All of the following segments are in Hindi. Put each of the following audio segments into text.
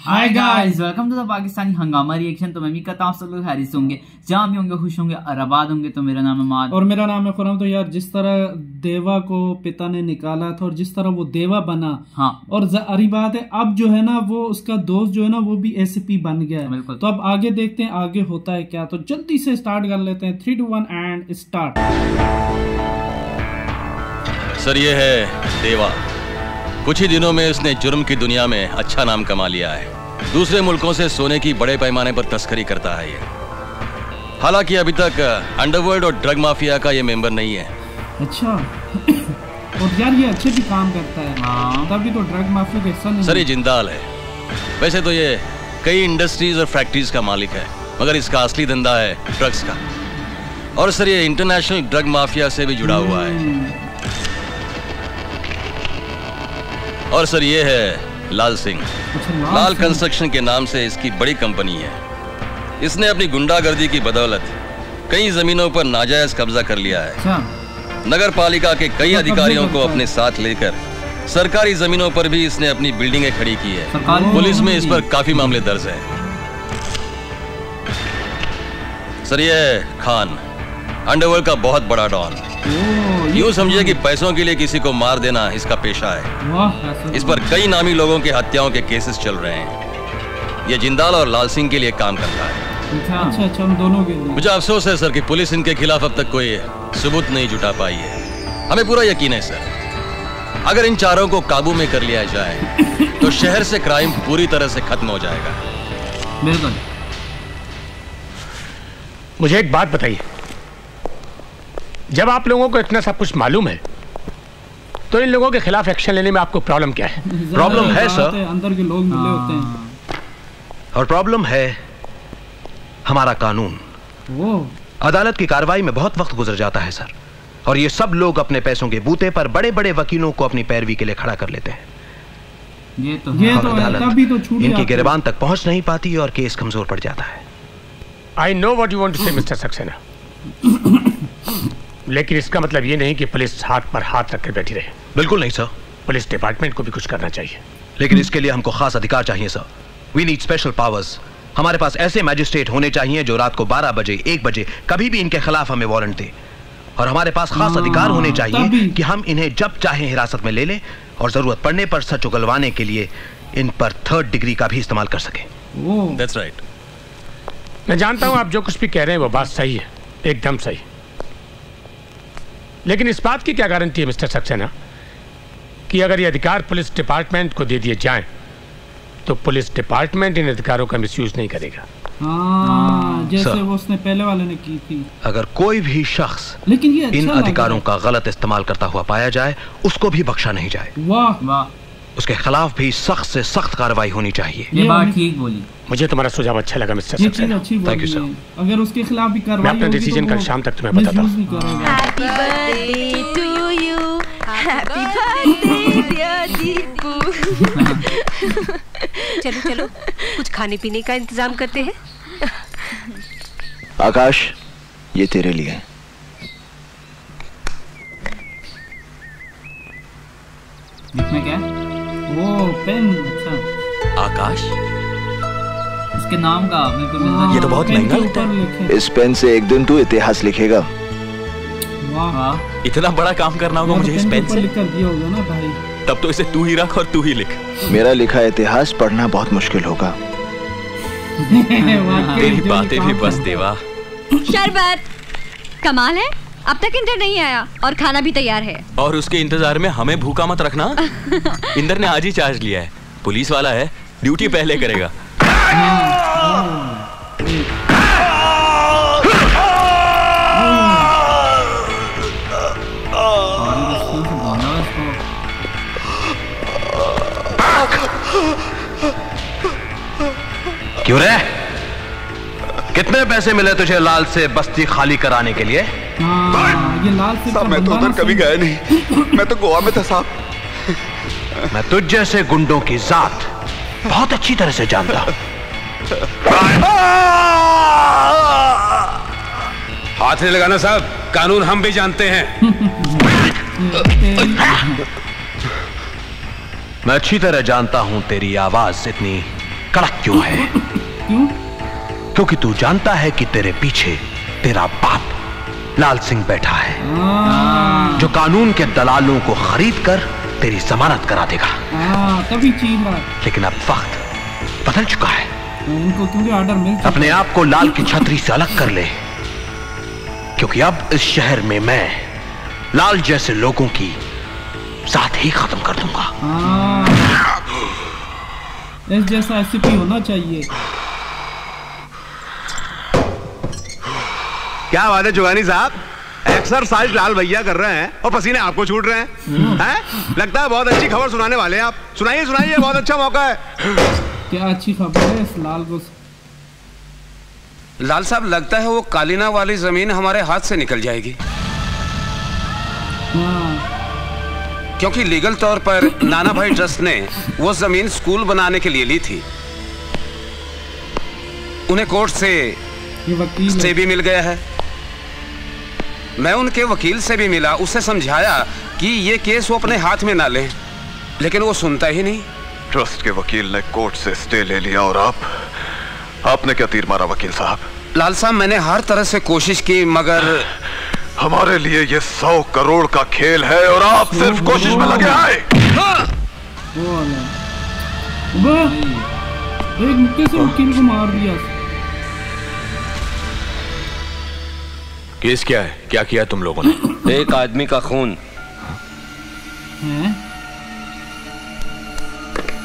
Hi guys welcome to the Pakistani Hungama reaction तो मैं भी कहता हूँ सब लोग हैरिस होंगे जहाँ भी होंगे खुश होंगे और आबाद होंगे तो मेरा नाम है माद। और मेरा नाम है खुरम। तो यार जिस तरह देवा को पिता ने निकाला था और जिस तरह वो देवा बना हाँ। और अरी बात है अब जो है ना वो उसका दोस्त जो है ना वो भी एसपी बन गया है। बिल्कुल। तो अब आगे देखते हैं आगे होता है क्या। तो जल्दी से स्टार्ट कर लेते हैं। Three two one and start sir ये है देवा। कुछ ही दिनों में उसने जुर्म की दुनिया में अच्छा नाम कमा लिया है। दूसरे मुल्कों से सोने की बड़े पैमाने पर तस्करी करता है ये। हालाँकि अभी तक अंडरवर्ल्ड और ड्रग माफिया का ये मेंबर नहीं है। अच्छा। और यार ये अच्छे भी काम करता है। हाँ। तभी तो ड्रग माफिया का हिस्सा नहीं सर ये जिंदाल है। वैसे तो ये कई इंडस्ट्रीज़ और फैक्ट्रीज का मालिक है मगर इसका असली धंधा है ड्रग्स का। और सर ये इंटरनेशनल ड्रग माफिया से भी जुड़ा हुआ है। और सर ये है लाल सिंह। अच्छा लाल लाल कंस्ट्रक्शन के नाम से इसकी बड़ी कंपनी है। इसने अपनी गुंडागर्दी की बदौलत कई जमीनों पर नाजायज कब्जा कर लिया है। अच्छा। नगर पालिका के कई अधिकारियों को अपने साथ लेकर सरकारी जमीनों पर भी इसने अपनी बिल्डिंगें खड़ी की है। पुलिस में इस पर काफ़ी मामले दर्ज हैं। सर ये खान। अंडरवर्ल्ड का बहुत बड़ा डॉन। ये- समझिए कि पैसों के लिए किसी को मार देना इसका पेशा है। इस पर कई नामी लोगों के हत्याओं के केसेस चल रहे हैं। ये जिंदाल और लाल सिंह के लिए काम करता है। अच्छा अच्छा अच्छा हम दोनों के लिए। मुझे अफसोस है सर कि पुलिस इनके खिलाफ अब तक कोई सबूत नहीं जुटा पाई है। हमें पूरा यकीन है सर। अगर इन चारों को काबू में कर लिया जाए तो शहर से क्राइम पूरी तरह से खत्म हो जाएगा। मुझे एक बात बताइए। जब आप लोगों को इतना सब कुछ मालूम है तो इन लोगों के खिलाफ एक्शन लेने में आपको प्रॉब्लम क्या है? प्रॉब्लम है, सर। अंदर के लोग मिले होते हैं। हाँ, और प्रॉब्लम है हमारा कानून। वो। अदालत की कार्रवाई में बहुत वक्त गुजर जाता है सर। और ये सब लोग अपने पैसों के बूते पर बड़े बड़े वकीलों को अपनी पैरवी के लिए खड़ा कर लेते हैं। ये तो ये तो अदालत तभी तो छूट इनकी गिरबान तक पहुँच नहीं पाती और केस कमज़ोर पड़ जाता है। I know what you want to say mister Saxena लेकिन इसका मतलब ये नहीं कि पुलिस हाथ पर हाथ रख कर बैठी रहे। बिल्कुल नहीं सर। पुलिस डिपार्टमेंट को भी कुछ करना चाहिए। लेकिन इसके लिए हमको खास अधिकार चाहिए sir. We need special powers हमारे पास ऐसे मैजिस्ट्रेट होने चाहिए जो रात को 12 बजे 1 बजे कभी भी इनके खिलाफ हमें वारंट दे। और हमारे पास खास हाँ, अधिकार होने चाहिए कि हम इन्हें जब चाहे हिरासत में ले लें और ज़रूरत पड़ने पर सच उगलवाने के लिए इन पर थर्ड डिग्री का भी इस्तेमाल कर सकें। दैट्स राइट मैं जानता हूँ आप जो कुछ भी कह रहे हैं वो बात सही है एकदम सही। लेकिन इस बात की क्या गारंटी है मिस्टर सक्सेना? कि अगर ये अधिकार पुलिस डिपार्टमेंट को दे दिए जाएँ तो पुलिस डिपार्टमेंट इन अधिकारों का मिसयूज नहीं करेगा। आ, जैसे सर। वो उसने पहले वाले ने की थी। अगर कोई भी शख्स लेकिन ये अच्छा इन अधिकारों का गलत इस्तेमाल करता हुआ पाया जाए उसको भी बख्शा नहीं जाए। वाह। वाह। उसके खिलाफ भी सख्त से सख्त कार्रवाई होनी चाहिए। ये ये बात ठीक बोली। मुझे तुम्हारा सुझाव अच्छा लगा मिस्टर ये सक्सेना अच्छी Thank you, अगर उसके खिलाफ भी कार्रवाई मैं अपना होगी decision तो कल शाम तक तुम्हें बताता misuse नहीं करेगा। Happy birthday to you. Happy Deepu. चलो चलो। कुछ खाने पीने का इंतज़ाम करते हैं। आकाश ये तेरे लिए। है। इसमें क्या? है वो पेन अच्छा। आकाश? इसके नाम का बिल्कुल मिलता हाँ, ये तो बहुत महँगा के लगता लिखे। इस पेन से एक दिन तू इतिहास लिखेगा। वाह। वाह इतना बड़ा काम करना होगा मुझे इस पेन के से। लिख कर दिया होगा ना भाई। तब तो इसे तू ही रख और तू ही लिख। मेरा लिखा इतिहास पढ़ना बहुत मुश्किल होगा। तेरी बातें भी बस देवा। शरबत। कमाल है। अब तक इंदर नहीं आया और खाना भी तैयार है। और उसके इंतज़ार में हमें भूखा मत रखना। इंदर ने आज ही चार्ज लिया है। पुलिस वाला है, ड्यूटी पहले करेगा। क्यों रे? कितने पैसे मिले तुझे लाल से बस्ती खाली कराने के लिए? हाँ, ये लाल सिंह साहब मैं तो उधर कभी गया नहीं। मैं तो गोवा में था साहब। मैं तुझ जैसे गुंडों की जात बहुत अच्छी तरह से जानता हाथ नहीं लगाना साहब। कानून हम भी जानते हैं। मैं अच्छी तरह जानता हूँ तेरी आवाज़ इतनी कड़क क्यों है? क्यों? क्योंकि तू जानता है कि तेरे पीछे तेरा बाप लाल सिंह बैठा है। जो कानून के दलालों को खरीद कर तेरी जमानत करा देगा। हाँ तभी लेकिन अब वक्त बदल चुका है। इनको क्योंकि ऑर्डर मिल अपने आप को लाल की छतरी से अलग कर ले। क्योंकि अब इस शहर में मैं लाल जैसे लोगों की साथ ही खत्म कर दूँगा। हाँ। इस जैसा होना चाहिए। क्या बात है जुगानी साहब? एक्सरसाइज लाल भैया कर रहे हैं और पसीने आपको छूट रहे हैं। हैं? लगता है बहुत अच्छी खबर सुनाने वाले हैं आप। सुनाइए सुनाइए बहुत अच्छा मौका है। क्या अच्छी खबर है इस लाल को? लाल साहब लगता है वो कालीना वाली ज़मीन हमारे हाथ से निकल जाएगी। हाँ। क्योंकि लीगल तौर पर नाना भाई ट्रस्ट ने वो ज़मीन स्कूल बनाने के लिए ली थी। उन्हें कोर्ट से वकील स्टे भी मिल गया है। मैं उनके वकील से भी मिला उसे समझाया कि ये केस वो अपने हाथ में ना लें लेकिन वो सुनता ही नहीं ट्रस्ट के वकील ने कोर्ट से स्टे ले लिया और आप आपने क्या तीर मारा वकील साहब लाल साहब मैंने हर तरह से कोशिश की मगर हमारे लिए ये सौ करोड़ का खेल है और आप सिर्फ़ कोशिश में लगे आए वो एक मुक्के से वकील को मार दिया केस क्या है? क्या किया तुम लोगों ने? एक आदमी का खून।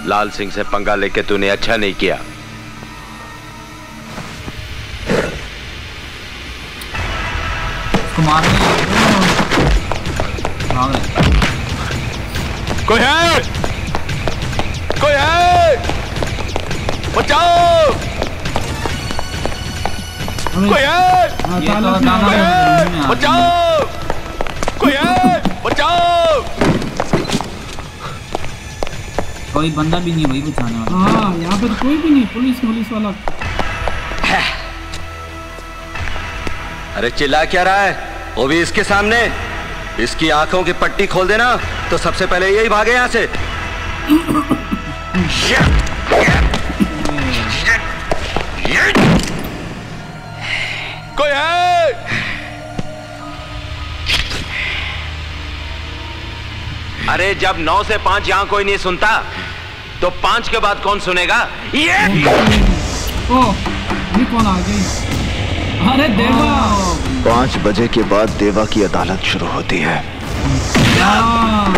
लाल सिंह से पंगा लेके तूने अच्छा नहीं किया। कोई है? कोई है? बचाओ! कोई है? ये तो बचाओ! कोई है? बचाओ! कोई बंदा भी नहीं वही बचाने वाला। हाँ यहाँ पे तो कोई भी नहीं पुलिस पुलिस वाला। अरे चिल्ला क्या रहा है? वो भी इसके सामने। इसकी आँखों की पट्टी खोल देना तो सबसे पहले यही भागे यहाँ से। कोई है अरे जब नौ से पाँच यहाँ कोई नहीं सुनता तो पाँच के बाद कौन सुनेगा? ये! ओ ये कौन आ गई? अरे देवा! पाँच बजे के बाद देवा की अदालत शुरू होती है। हाँ,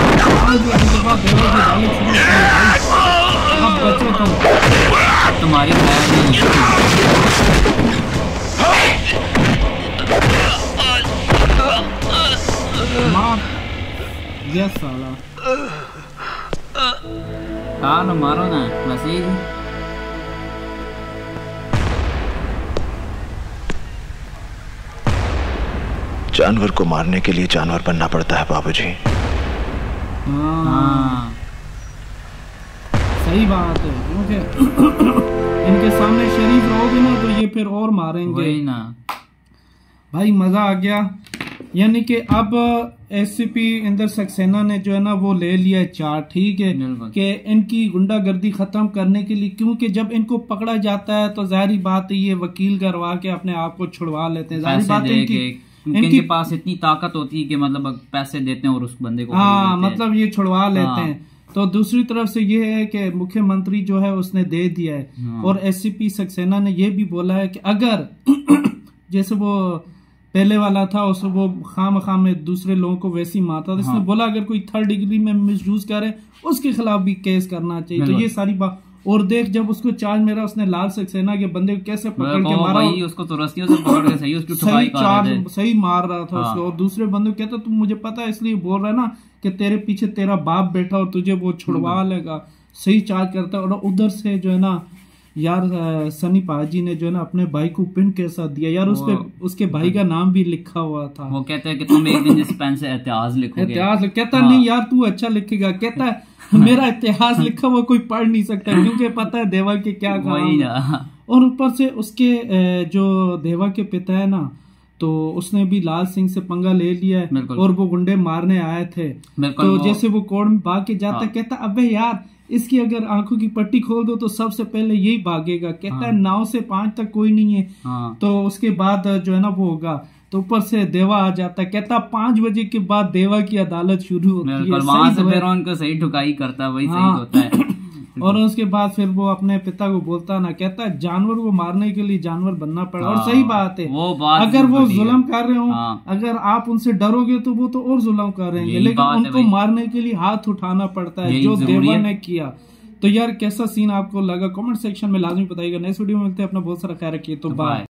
मार। यस साला। हाँ ना मारो ना जानवर को मारने के लिए जानवर बनना पड़ता है बाबूजी। हाँ। सही बात है। क्योंकि इनके सामने शरीफ रहोगे ना तो ये फिर और मारेंगे। वही ना। भाई मज़ा आ गया। यानी कि अब एससीपी इंदर सक्सेना ने जो है ना वो ले लिया है चार्ट ठीक है कि इनकी गुंडागर्दी खत्म करने के लिए क्योंकि जब इनको पकड़ा जाता है तो ज़ाहिर बात है ये वकील करवा के अपने आप को छुड़वा लेते हैं ज़ाहिर बात है इनकी इनकी पास इतनी ताकत होती है कि मतलब पैसे देते हैं और उस बंदे को हाँ हैं। मतलब ये छुड़वा लेते हाँ। हैं तो दूसरी तरफ़ से ये है कि मुख्यमंत्री जो है उसने दे दिया है हाँ। और एससीपी सक्सेना ने ये भी बोला है कि अगर जैसे वो पहले वाला था उस वो खाम खाम में दूसरे लोगों को वैसी मारता था। इसने हाँ। बोला अगर कोई थर्ड डिग्री में मिसयूज करे उसके खिलाफ भी केस करना चाहिए। तो ये सारी बात और देख जब उसको चार्ज मेरा उसने लाल सक्सेना के बंदे को कैसे पकड़ के मारा? वही उसको तो रस्सियों से पकड़ के सही उसकी सही ठुकाई कर रहे चार्ज थे। सही मार रहा था हाँ। उसको और दूसरे बंदे को कहता तुम मुझे पता है इसलिए बोल रहा है ना कि तेरे पीछे तेरा बाप बैठा और तुझे वो छुड़वा लेगा। सही चार्ज करता है और उधर से जो है ना यार सनी पाजी ने जो है ना अपने भाई को पिन के साथ दिया? यार उस पे उसके भाई का नाम भी लिखा हुआ था। वो कहते हैं कि तुम एक दिन इस पेन से इतिहास लिखोगे। इतिहास कहता हाँ। नहीं यार तू अच्छा लिखेगा। कहता है मेरा इतिहास लिखा हुआ कोई पढ़ नहीं सकता क्योंकि पता है देवा के क्या काम है। और ऊपर से उसके जो देवा के पिता है ना तो उसने भी लाल सिंह से पंगा ले लिया है और वो गुंडे मारने आए थे। तो वो- जैसे वो कोर्ट में भाग के जाता हाँ। कहता अबे यार इसकी अगर आँखों की पट्टी खोल दो तो सबसे पहले यही भागेगा। कहता है नौ से पाँच तक कोई नहीं है। हाँ। तो उसके बाद जो है ना वो होगा। तो ऊपर से देवा आ जाता है। कहता पाँच बजे के बाद देवा की अदालत शुरू होती है। वहाँ सही से तो फिर उनको सही ठुकाई करता है वही सही हाँ। होता है। और उसके बाद फिर वो अपने पिता को बोलता ना कहता है जानवर को मारने के लिए जानवर बनना पड़ा। और हाँ, सही बात है। वो बात अगर वो है। जुल्म कर रहे हो हाँ। अगर आप उनसे डरोगे तो वो तो और जुलम कर रहे हैं लेकिन उनको मारने के लिए हाथ उठाना पड़ता है जो देवर ने किया। तो यार कैसा सीन आपको लगा? कमेंट सेक्शन में लाजमी बताइएगा। नेक्स्ट वीडियो में मिलते हैं। अपना बहुत सारा ख्याल रखिए। तो बाय